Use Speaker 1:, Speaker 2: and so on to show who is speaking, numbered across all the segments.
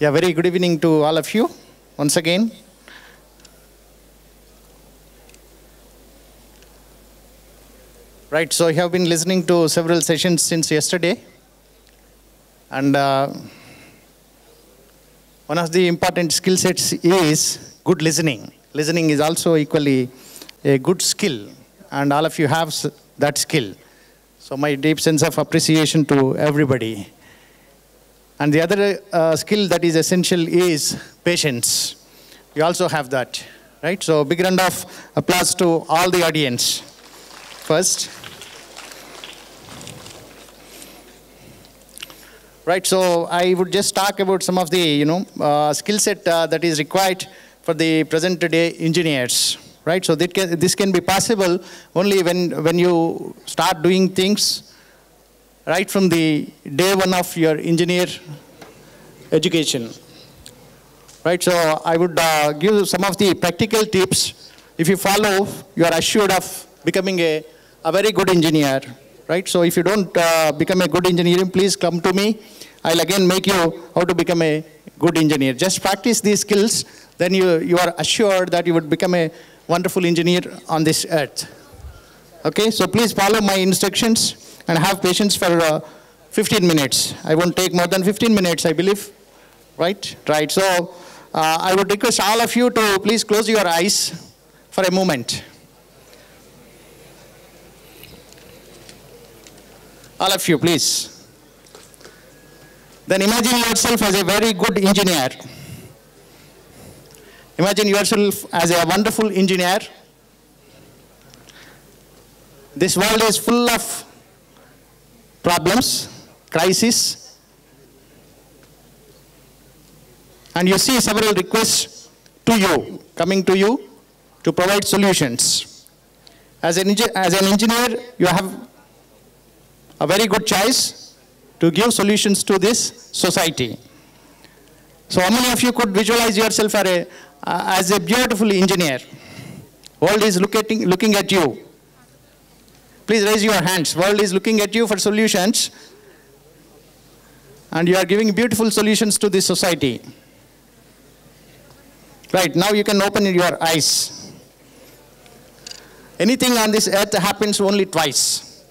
Speaker 1: Yeah, very good evening to all of you once again. Right, so you have been listening to several sessions since yesterday. And uh, one of the important skill sets is good listening. Listening is also equally a good skill, and all of you have that skill. So, my deep sense of appreciation to everybody. And the other uh, skill that is essential is patience. You also have that, right? So, big round of applause to all the audience. First. Right, so I would just talk about some of the, you know, uh, skill set uh, that is required for the present day engineers, right? So can, this can be possible only when, when you start doing things right from the day one of your engineer education. Right, so I would uh, give some of the practical tips. If you follow, you are assured of becoming a, a very good engineer. Right, so if you don't uh, become a good engineer, please come to me. I'll again make you how to become a good engineer. Just practice these skills, then you, you are assured that you would become a wonderful engineer on this earth. Okay, so please follow my instructions and have patience for uh, 15 minutes. I won't take more than 15 minutes, I believe. Right? Right. So uh, I would request all of you to please close your eyes for a moment. All of you, please. Then imagine yourself as a very good engineer. Imagine yourself as a wonderful engineer. This world is full of problems, crisis. and you see several requests to you, coming to you to provide solutions. As an, as an engineer, you have a very good choice to give solutions to this society. So how many of you could visualize yourself as a, uh, as a beautiful engineer? World is looking, looking at you. Please raise your hands. World is looking at you for solutions. And you are giving beautiful solutions to this society. Right, now you can open your eyes. Anything on this earth happens only twice.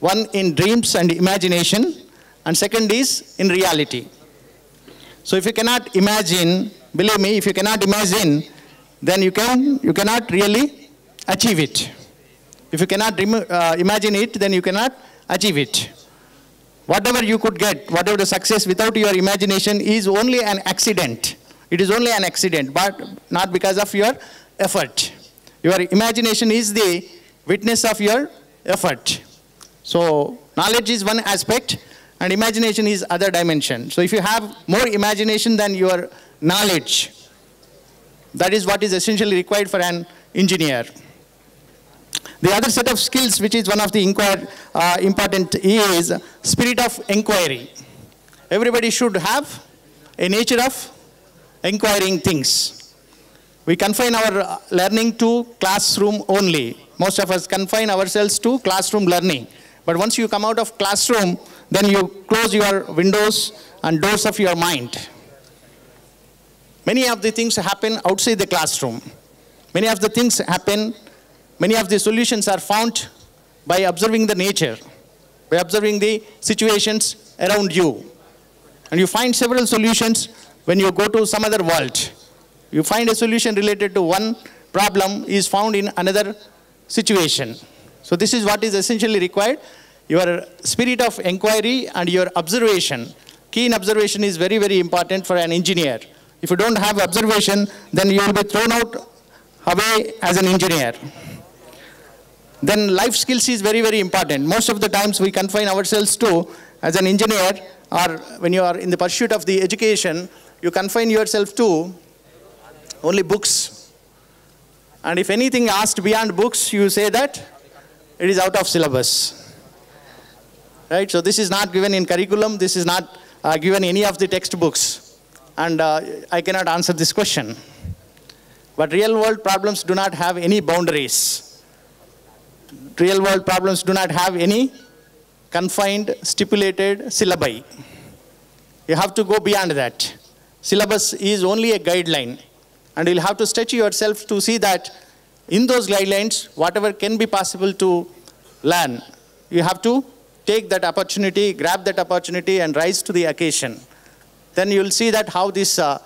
Speaker 1: One in dreams and imagination, and second is in reality. So if you cannot imagine, believe me, if you cannot imagine, then you, can, you cannot really achieve it. If you cannot uh, imagine it, then you cannot achieve it. Whatever you could get, whatever the success without your imagination is only an accident. It is only an accident, but not because of your effort. Your imagination is the witness of your effort. So knowledge is one aspect and imagination is other dimension. So if you have more imagination than your knowledge, that is what is essentially required for an engineer. The other set of skills, which is one of the inquire, uh, important, is spirit of inquiry. Everybody should have a nature of inquiring things. We confine our uh, learning to classroom only. Most of us confine ourselves to classroom learning. But once you come out of classroom, then you close your windows and doors of your mind. Many of the things happen outside the classroom. Many of the things happen, many of the solutions are found by observing the nature, by observing the situations around you. And you find several solutions when you go to some other world. You find a solution related to one problem is found in another situation. So this is what is essentially required. Your spirit of inquiry and your observation. Keen observation is very, very important for an engineer. If you don't have observation, then you will be thrown out away as an engineer. Then life skills is very, very important. Most of the times we confine ourselves to, as an engineer, or when you are in the pursuit of the education, you confine yourself to only books. And if anything asked beyond books, you say that it is out of syllabus. Right? So this is not given in curriculum, this is not uh, given any of the textbooks. And uh, I cannot answer this question. But real world problems do not have any boundaries. Real world problems do not have any confined, stipulated syllabi. You have to go beyond that. syllabus is only a guideline. And you'll have to stretch yourself to see that in those guidelines, whatever can be possible to learn, you have to take that opportunity, grab that opportunity, and rise to the occasion. Then you'll see that how this uh,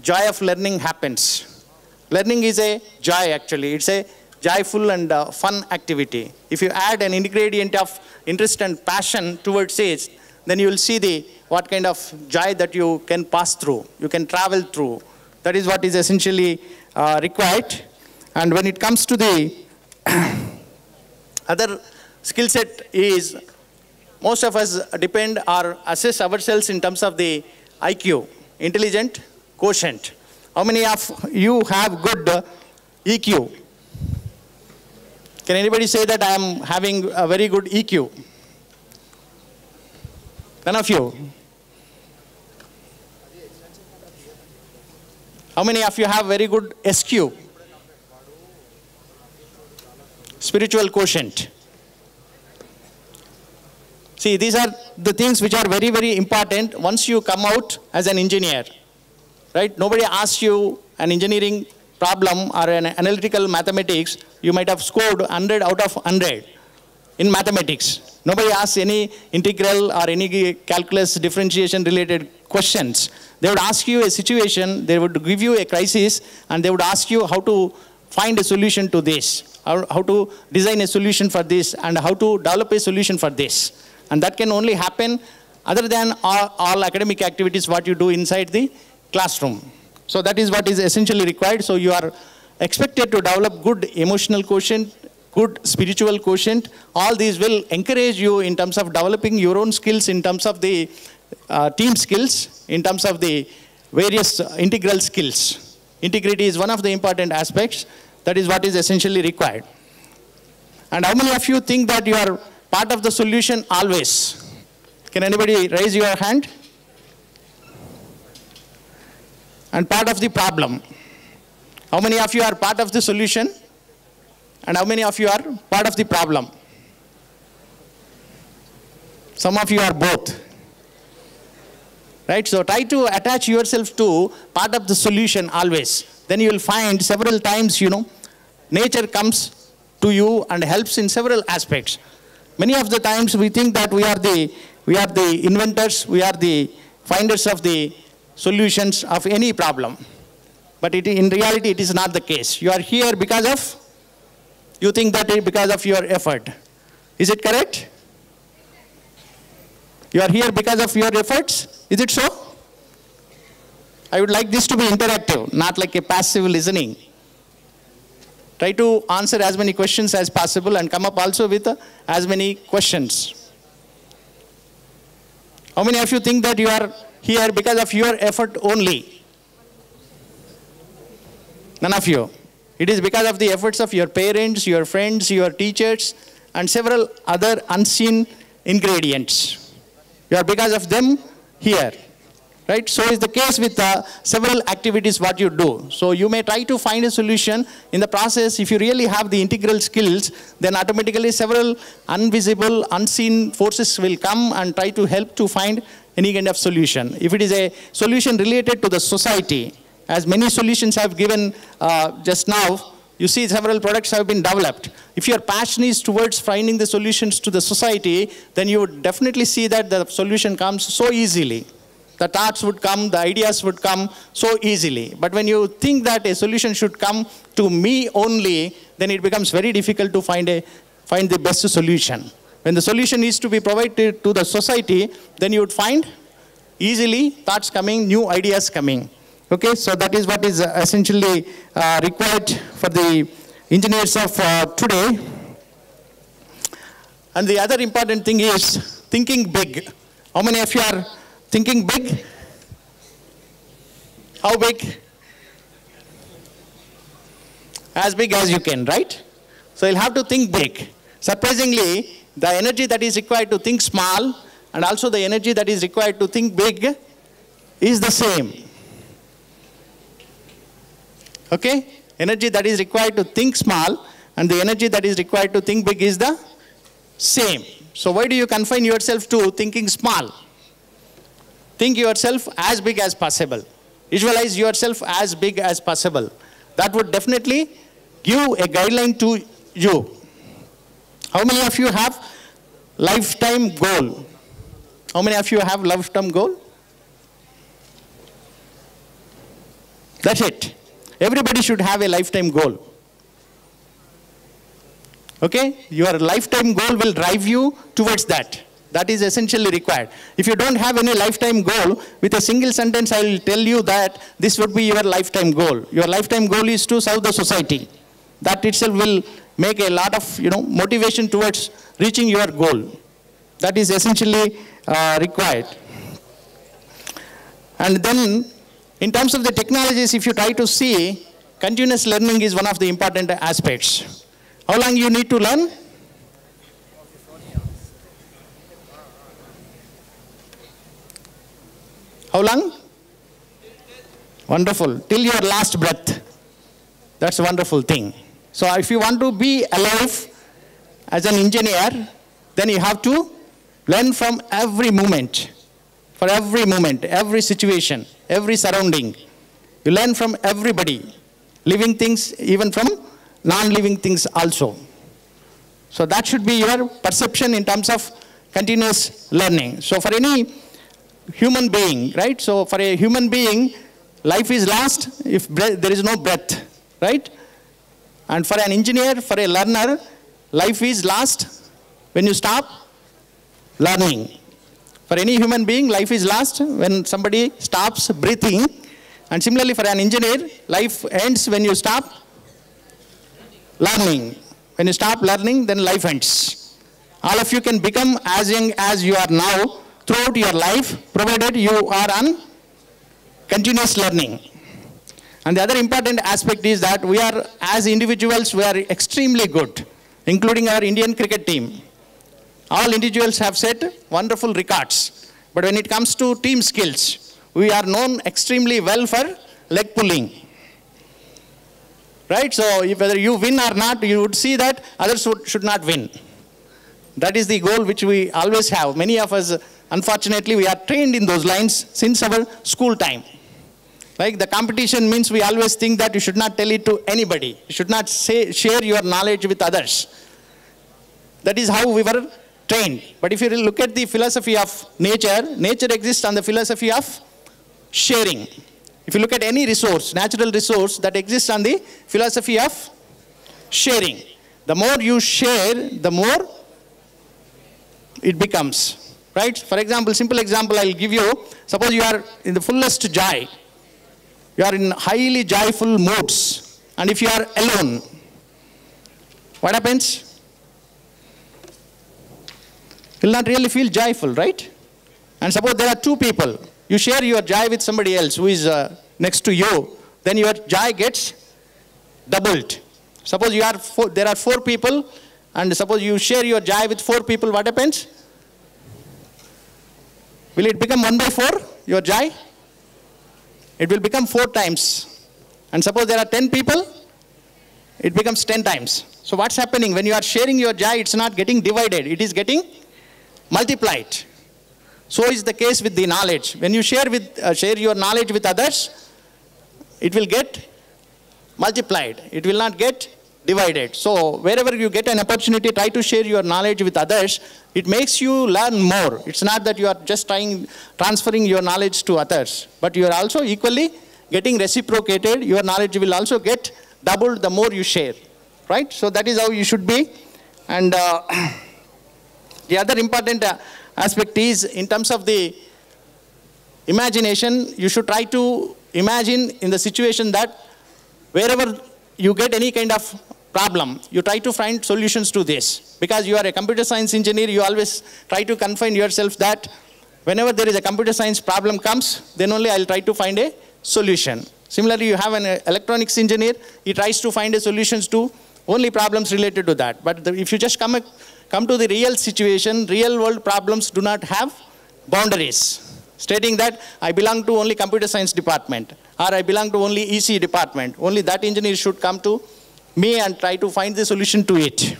Speaker 1: joy of learning happens. Learning is a joy, actually. It's a joyful and uh, fun activity. If you add an ingredient of interest and passion towards it, then you will see the what kind of joy that you can pass through, you can travel through. That is what is essentially uh, required. And when it comes to the other skill set is most of us depend or assess ourselves in terms of the IQ, intelligent quotient. How many of you have good EQ? Can anybody say that I am having a very good EQ? None of you. How many of you have very good SQ? Spiritual quotient. See, these are the things which are very, very important once you come out as an engineer. Right? Nobody asks you an engineering problem or an analytical mathematics, you might have scored 100 out of 100 in mathematics. Nobody asks any integral or any calculus differentiation related questions. They would ask you a situation, they would give you a crisis, and they would ask you how to find a solution to this, how, to design a solution for this, and how to develop a solution for this. And that can only happen other than all, all academic activities what you do inside the classroom. So that is what is essentially required. So you are expected to develop good emotional quotient, good spiritual quotient. All these will encourage you in terms of developing your own skills, in terms of the uh, team skills, in terms of the various uh, integral skills. Integrity is one of the important aspects. That is what is essentially required. And how many of you think that you are part of the solution always. Can anybody raise your hand? And part of the problem. How many of you are part of the solution? And how many of you are part of the problem? Some of you are both. Right? So try to attach yourself to part of the solution always. Then you will find several times, you know, nature comes to you and helps in several aspects. Many of the times we think that we are the, we are the inventors, we are the finders of the solutions of any problem. But it, in reality, it is not the case. You are here because of, you think that it because of your effort. Is it correct? You are here because of your efforts? Is it so? I would like this to be interactive, not like a passive listening. Try to answer as many questions as possible and come up also with uh, as many questions. How many of you think that you are here because of your effort only? None of you. It is because of the efforts of your parents, your friends, your teachers, and several other unseen ingredients. You are because of them here right? So is the case with uh, several activities what you do. So you may try to find a solution. In the process, if you really have the integral skills, then automatically several invisible, unseen forces will come and try to help to find any kind of solution. If it is a solution related to the society, as many solutions have given uh, just now, you see several products have been developed. If your passion is towards finding the solutions to the society, then you would definitely see that the solution comes so easily the thoughts would come, the ideas would come so easily. But when you think that a solution should come to me only, then it becomes very difficult to find, a, find the best solution. When the solution is to be provided to the society, then you would find easily thoughts coming, new ideas coming. Okay, so that is what is uh, essentially uh, required for the engineers of uh, today. And the other important thing is thinking big. How many of you are Thinking big? How big? As big as you can, right? So you'll have to think big. Surprisingly, the energy that is required to think small and also the energy that is required to think big is the same. Okay? Energy that is required to think small and the energy that is required to think big is the same. So why do you confine yourself to thinking small? Think yourself as big as possible. visualize yourself as big as possible. That would definitely give a guideline to you. How many of you have lifetime goal? How many of you have lifetime goal? That's it. Everybody should have a lifetime goal. Okay? Your lifetime goal will drive you towards that. That is essentially required. If you don't have any lifetime goal, with a single sentence I will tell you that this would be your lifetime goal. Your lifetime goal is to serve the society. That itself will make a lot of you know, motivation towards reaching your goal. That is essentially uh, required. And then, in terms of the technologies, if you try to see, continuous learning is one of the important aspects. How long you need to learn? How long? Wonderful. Till your last breath. That's a wonderful thing. So if you want to be alive as an engineer, then you have to learn from every moment. For every moment, every situation, every surrounding. You learn from everybody. Living things, even from non-living things also. So that should be your perception in terms of continuous learning. So for any human being, right? So for a human being, life is lost if there is no breath, right? And for an engineer, for a learner, life is lost when you stop learning. For any human being, life is lost when somebody stops breathing. And similarly, for an engineer, life ends when you stop learning. When you stop learning, then life ends. All of you can become as young as you are now throughout your life, provided you are on continuous learning. And the other important aspect is that we are, as individuals, we are extremely good, including our Indian cricket team. All individuals have set wonderful records. But when it comes to team skills, we are known extremely well for leg pulling. Right? So if whether you win or not, you would see that others would, should not win. That is the goal which we always have. Many of us, unfortunately, we are trained in those lines since our school time. Like the competition means we always think that you should not tell it to anybody. You should not say, share your knowledge with others. That is how we were trained. But if you look at the philosophy of nature, nature exists on the philosophy of sharing. If you look at any resource, natural resource that exists on the philosophy of sharing. The more you share, the more it becomes. Right? For example, simple example I'll give you. Suppose you are in the fullest joy you are in highly joyful moods. And if you are alone, what happens? You will not really feel joyful, right? And suppose there are two people. You share your joy with somebody else who is uh, next to you. Then your joy gets doubled. Suppose you are four, there are four people and suppose you share your joy with four people, what happens? Will it become one by four, your jai? it will become four times. And suppose there are 10 people, it becomes 10 times. So what's happening? When you are sharing your jai, it's not getting divided. It is getting multiplied. So is the case with the knowledge. When you share, with, uh, share your knowledge with others, it will get multiplied. It will not get divided. So wherever you get an opportunity, try to share your knowledge with others. It makes you learn more. It's not that you are just trying, transferring your knowledge to others, but you are also equally getting reciprocated. Your knowledge will also get doubled the more you share, right? So that is how you should be. And uh, the other important uh, aspect is in terms of the imagination, you should try to imagine in the situation that wherever you get any kind of problem, you try to find solutions to this. Because you are a computer science engineer, you always try to confine yourself that whenever there is a computer science problem comes, then only I'll try to find a solution. Similarly, you have an uh, electronics engineer, he tries to find a solutions to only problems related to that. But the, if you just come, uh, come to the real situation, real world problems do not have boundaries. Stating that I belong to only computer science department or I belong to only EC department. Only that engineer should come to me and try to find the solution to it.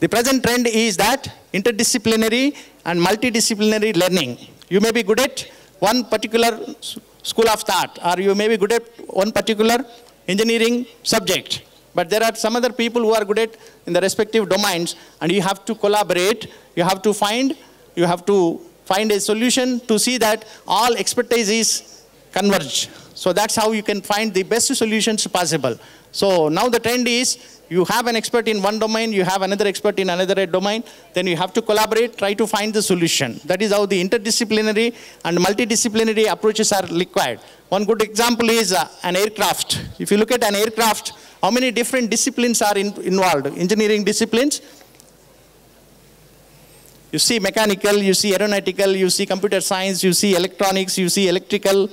Speaker 1: The present trend is that interdisciplinary and multidisciplinary learning. You may be good at one particular school of thought, or you may be good at one particular engineering subject. But there are some other people who are good at in the respective domains, and you have to collaborate. You have to find, you have to find a solution to see that all expertise is converge. So that's how you can find the best solutions possible. So now the trend is you have an expert in one domain, you have another expert in another domain, then you have to collaborate, try to find the solution. That is how the interdisciplinary and multidisciplinary approaches are required. One good example is uh, an aircraft. If you look at an aircraft, how many different disciplines are in, involved? Engineering disciplines. You see mechanical, you see aeronautical, you see computer science, you see electronics, you see electrical,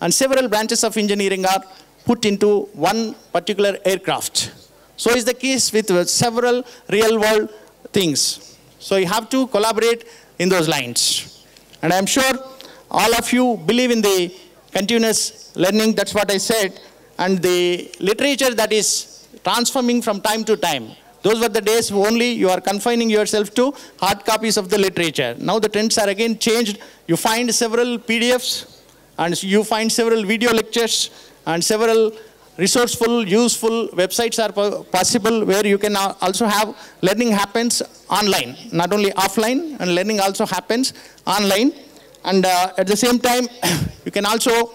Speaker 1: and several branches of engineering are put into one particular aircraft. So is the case with uh, several real world things. So you have to collaborate in those lines. And I'm sure all of you believe in the continuous learning, that's what I said, and the literature that is transforming from time to time. Those were the days only you are confining yourself to hard copies of the literature. Now the trends are again changed. You find several PDFs and you find several video lectures and several resourceful, useful websites are possible where you can also have learning happens online, not only offline, and learning also happens online. And uh, at the same time, you can also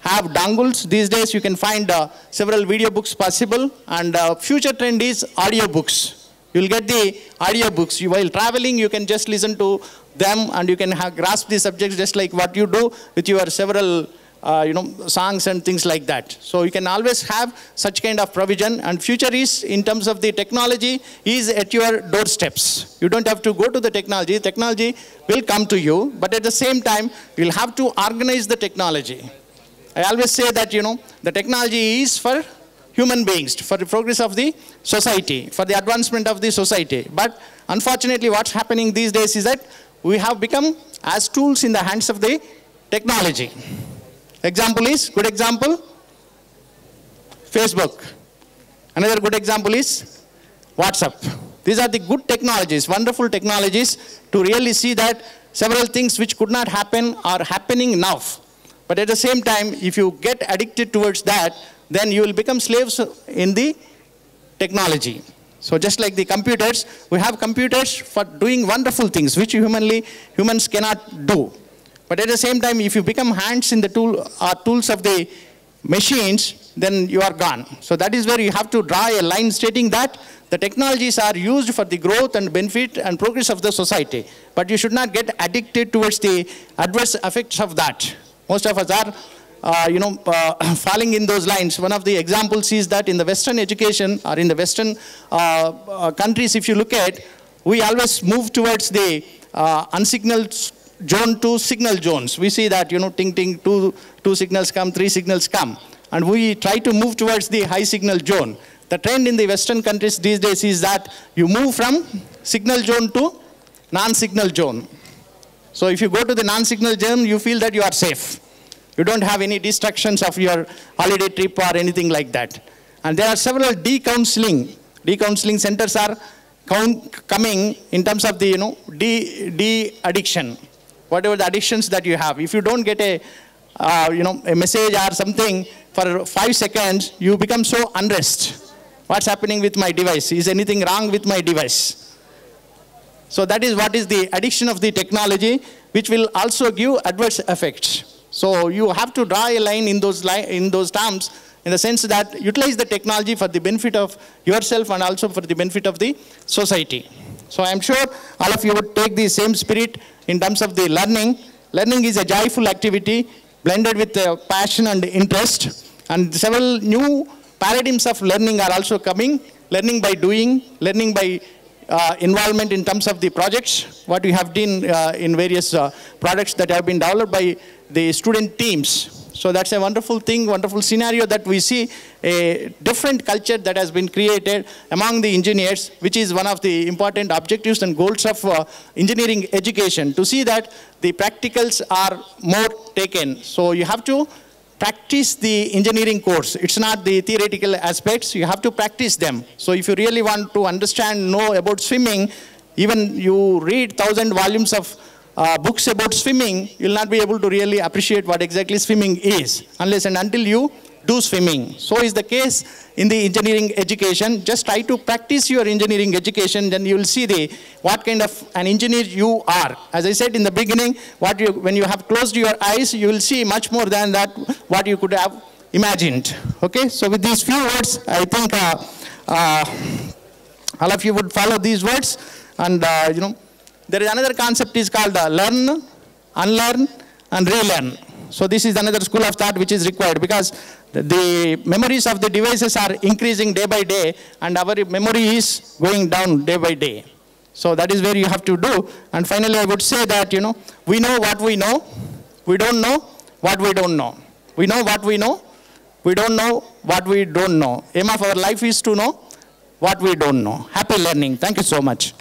Speaker 1: have dongles. These days you can find uh, several video books possible. And uh, future trend is audio books. You'll get the audio books. You, while traveling, you can just listen to them and you can have, grasp the subjects just like what you do with your several uh, you know, songs and things like that. So you can always have such kind of provision and future is in terms of the technology is at your doorsteps. You don't have to go to the technology. Technology will come to you, but at the same time, you'll have to organize the technology. I always say that, you know, the technology is for human beings, for the progress of the society, for the advancement of the society. But unfortunately, what's happening these days is that we have become as tools in the hands of the technology. Example is, good example, Facebook. Another good example is WhatsApp. These are the good technologies, wonderful technologies to really see that several things which could not happen are happening now. But at the same time, if you get addicted towards that, then you will become slaves in the technology. So just like the computers, we have computers for doing wonderful things which humanly humans cannot do. But at the same time, if you become hands in the tool, uh, tools of the machines, then you are gone. So that is where you have to draw a line stating that the technologies are used for the growth and benefit and progress of the society. But you should not get addicted towards the adverse effects of that. Most of us are uh, you know, uh, falling in those lines. One of the examples is that in the Western education or in the Western uh, uh countries, if you look at, we always move towards the uh, unsignaled zone to signal zones. We see that, you know, ting, ting, two, two signals come, three signals come. And we try to move towards the high signal zone. The trend in the Western countries these days is that you move from signal zone to non-signal zone. So if you go to the non-signal zone, you feel that you are safe. You don't have any distractions of your holiday trip or anything like that. And there are several de-counseling. De-counseling centers are coming in terms of the, you know, de-addiction whatever the addictions that you have. If you don't get a, uh, you know, a message or something for five seconds, you become so unrest. What's happening with my device? Is anything wrong with my device? So that is what is the addiction of the technology, which will also give adverse effects. So you have to draw a line in those, li in those terms in the sense that utilize the technology for the benefit of yourself and also for the benefit of the society. So I'm sure all of you would take the same spirit in terms of the learning. Learning is a joyful activity blended with uh, passion and interest. And several new paradigms of learning are also coming. Learning by doing, learning by uh, involvement in terms of the projects, what we have done uh, in various uh, products that have been developed by the student teams. So that's a wonderful thing, wonderful scenario that we see a different culture that has been created among the engineers, which is one of the important objectives and goals of uh, engineering education, to see that the practicals are more taken. So you have to practice the engineering course. It's not the theoretical aspects, you have to practice them. So if you really want to understand, know about swimming, even you read thousand volumes of uh, books about swimming, you'll not be able to really appreciate what exactly swimming is, unless and until you do swimming. So is the case in the engineering education. Just try to practice your engineering education, then you will see the what kind of an engineer you are. As I said in the beginning, what you, when you have closed your eyes, you will see much more than that what you could have imagined. Okay, so with these few words, I think uh, uh, all of you would follow these words, and uh, you know, there is another concept is called uh, learn, unlearn, and relearn. So this is another school of thought which is required because the, the memories of the devices are increasing day by day, and our memory is going down day by day. So that is where you have to do. And finally, I would say that you know, we know what we know, we don't know what we don't know. We know what we know, we don't know what we don't know. Aim of our life is to know what we don't know. Happy learning. Thank you so much.